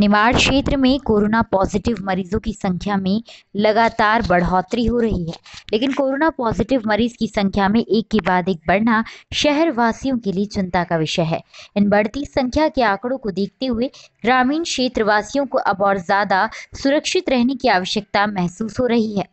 निमाड़ क्षेत्र में corona positive मरीजों की संख्या में लगातार बढ़ोतरी हो रही है। लेकिन कोरोना पॉजिटिव मरीज़ की संख्या में एक के बाद एक बढ़ना शहरवासियों के लिए चिंता का विषय है। इन बढ़ती संख्या के आंकड़ों को देखते हुए ग्रामीण क्षेत्रवासियों को अब और ज़्यादा सुरक्षित रहने की आवश्यकता महसूस हो रही है।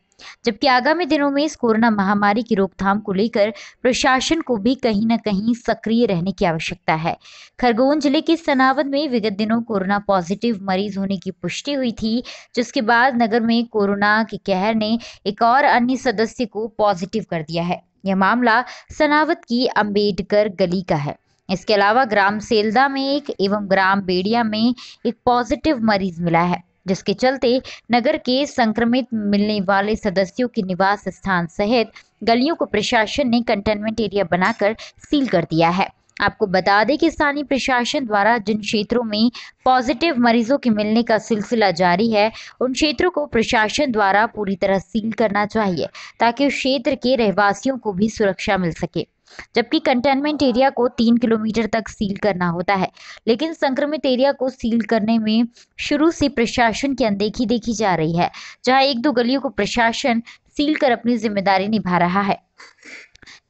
जबकि आगामी दिनों में इस कोरोना महामारी की रोकथाम को लेकर प्रशासन को भी कहीं न कहीं सक्रिय रहने की आवश्यकता है। खरगोन ज़िले के सनावद में विगत दिनों कोरोना पॉजिटिव मरीज़ होने की पुष्टि हुई थी, जिसके बाद नगर में कोरोना के कहर ने एक और अन्य सदस्य को पॉजिटिव कर दिया है। यह मामला सनावत की अंबेडकर गली का है। इसके अलावा ग्राम सेलदा में एक एवं ग्राम बेड़िया में एक पॉजिटिव मरीज़ मिला है। जिसके चलते नगर के संक्रमित मिलने वाले सदस्यों के निवास स्थान सहित गलियों को प्रशासन ने कंटेनमेंट एरिया बनाकर सील कर दिया है। आपको बता दें कि स्थानीय प्रशासन द्वारा जिन क्षेत्रों में पॉजिटिव मरीजों के मिलने का सिलसिला जारी है, उन क्षेत्रों को प्रशासन द्वारा पूरी तरह सील करना चाहिए ताकि उस क्षेत्र के रहवासियों को भी सुरक्षा मिल सके। जबकि कंटेनमेंट एरिया को तीन किलोमीटर तक सील करना होता है। लेकिन संक्रमित एरिया को सील करने में शुरू से प्रशासन की अनदेखी देखी जा रही है, जहाँ एक दो गलियों को प्रशासन सील कर अपनी ज़िम्मेदारी निभा रहा है।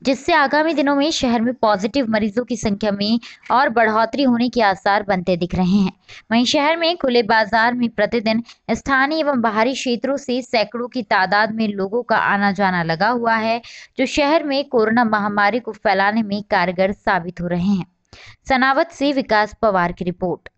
जिससे आगामी दिनों में शहर में पॉजिटिव मरीजों की संख्या में और बढ़ोतरी होने के आसार बनते दिख रहे हैं। वहीं शहर में खुले बाज़ार में प्रतिदिन स्थानीय एवं बाहरी क्षेत्रों से सैकड़ों की तादाद में लोगों का आना जाना लगा हुआ है, जो शहर में कोरोना महामारी को फैलाने में कारगर साबित हो रहे हैं। सनावत से विकास पवार की रिपोर्ट।